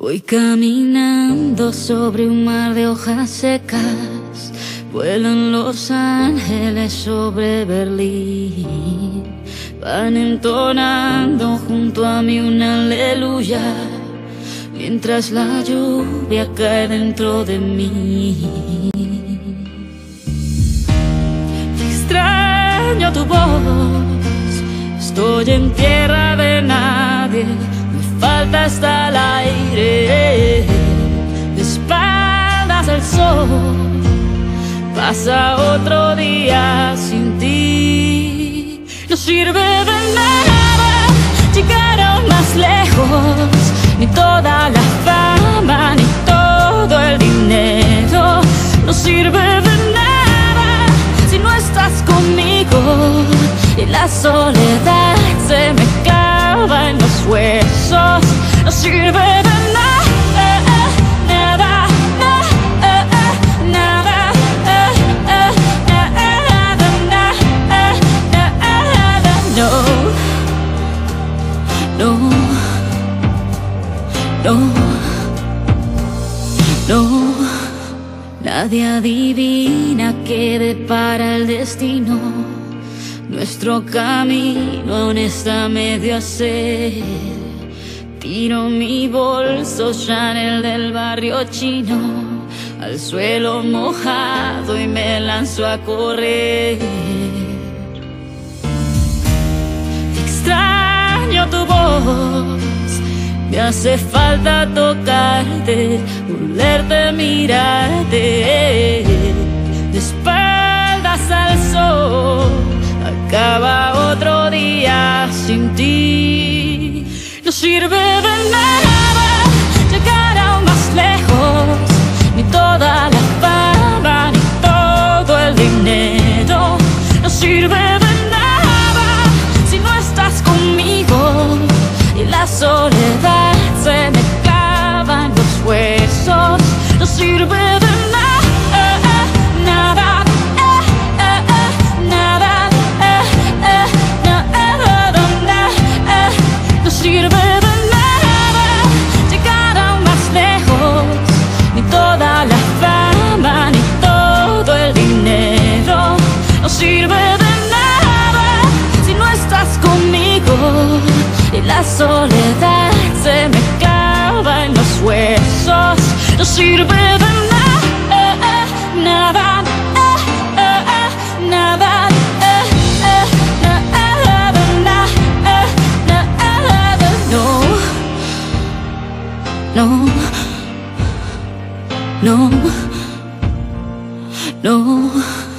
Voy caminando sobre un mar de hojas secas, vuelan los ángeles sobre Berlín, van entonando junto a mí una aleluya, mientras la lluvia cae dentro de mí. extraño tu voz, estoy en nadie falta hasta el aire, de espaldas al sol, pasa otro día sin ti. No sirve de nada llegar más lejos, ni toda la fama, ni todo el dinero. No sirve de nada si no estás conmigo y la soledad se me No no. Nadie adivina qué depara el destino. Nuestro camino aún está medio a ser. Tiro mi bolso Chanel del barrio chino al suelo mojado y me lanzo a correr. Extraño tu voz, me hace falta tocarte, volverte, mirarte. Soledad se me clava en los huesos. No sirve la soledad se me clava en los huesos. No sirve de nada, nada, nada. No, no, no.